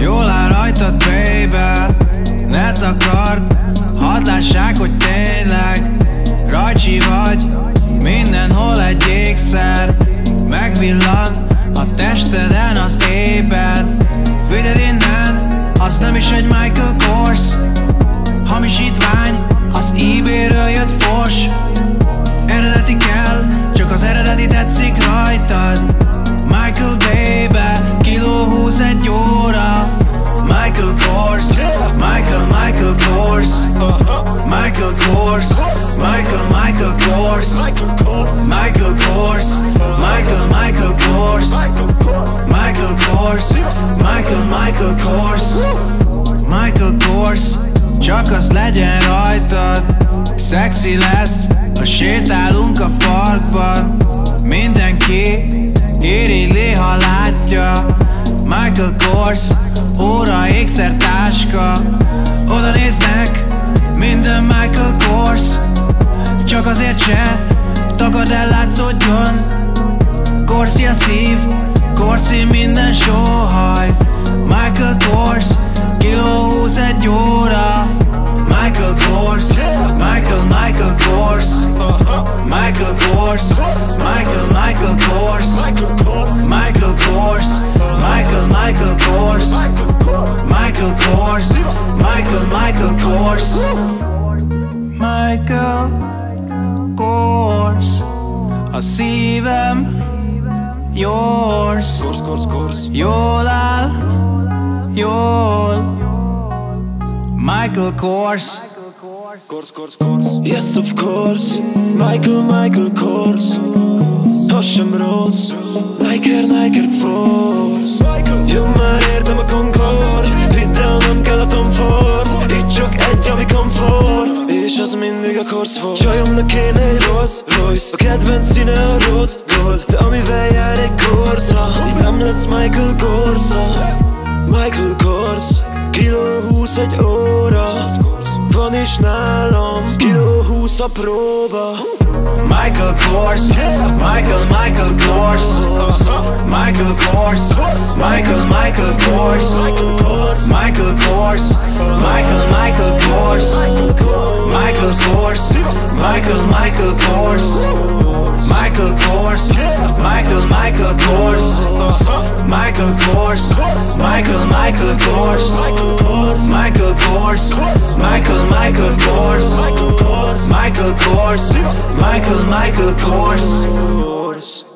Jól áll rajtad, baby. Ne takard Hadd lássák, hogy tényleg Az nem is egy Michael Kors. Hamisítvány Az eBay-ről jött fos Eredeti kell Csak az eredeti tetszik rajtad. Michael baby Kiló húsz egy óra. Michael Kors Michael, Michael Kors. Michael Kors Michael, Michael Kors. Michael Kors Csak az legyen rajtad. Szexi lesz Ha sétálunk a parkban. Mindenki irigyli, ha látja. Michael Kors Óra, ékszer, táska. Oda néznek Minden Michael Kors. Csak azért se Takard el látszódjon Korszi a szív I see them, yours, kurs, kurs, kurs. Jodel, jól, Michael Kors. Kors, kors, kors. Yes, of course, Michael, Michael Kors. Ocean mróz, Nike, Nike, Force. Jú, maður er það með Concord, við dánum gæða Royce A kedvenc színe a rose gold De amivel jár egy Corsa Így nem lesz Michael Korsa. Michael Kors Kiló húsz egy óra. Van is nálam Kiló húsz a próba. Michael Kors Michael, Michael Kors. Michael Kors Michael, Michael Kors. Michael Kors Michael, Michael Michael, Michael Kors Michael Kors Michael, Michael Kors Michael Kors Michael, Michael Kors Michael Kors Michael, Michael Kors Michael Kors Michael, Michael Kors